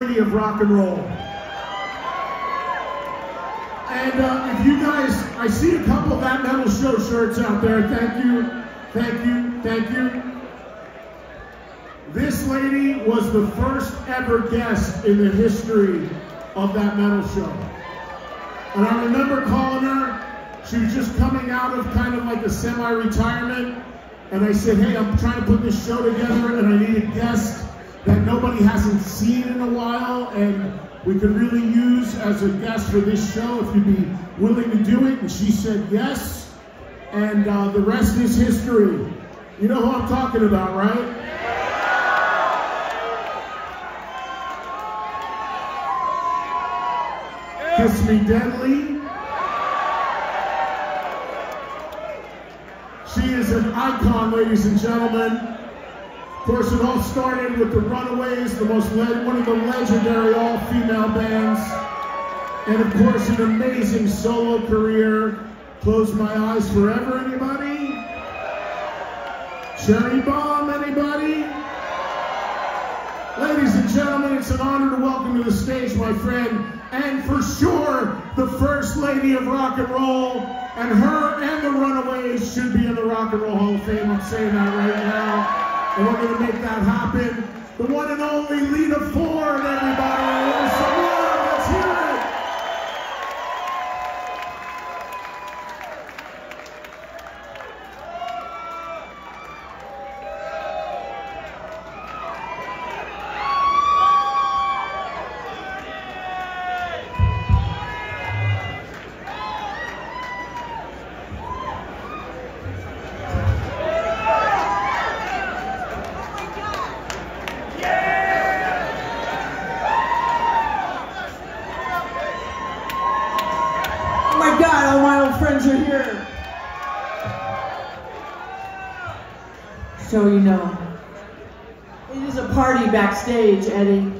Of rock and roll. And uh, if you guys, I see a couple of that metal show shirts out there. Thank you, thank you, thank you. This lady was the first ever guest in the history of that metal show. And I remember calling her. She was just coming out of kind of like a semi-retirement. And I said, hey, I'm trying to put this show together and I need a guest that nobody hasn't seen in a while and we could really use as a guest for this show if you'd be willing to do it. And she said yes. And uh, the rest is history. You know who I'm talking about, right? Kiss Me Deadly. She is an icon, ladies and gentlemen. Course, it all started with the Runaways, the most one of the legendary all-female bands, and of course, an amazing solo career. Close My Eyes Forever, anybody? Cherry Bomb, anybody? Ladies and gentlemen, it's an honor to welcome to the stage my friend, and for sure, the First Lady of Rock and Roll, and her and the Runaways should be in the Rock and Roll Hall of Fame. I'm saying that right now, and we're going to make that happen. The one and only Lita Ford, everybody. So you know. It is a party backstage, Eddie.